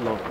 Lord.